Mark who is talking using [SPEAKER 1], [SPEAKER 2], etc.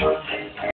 [SPEAKER 1] Church.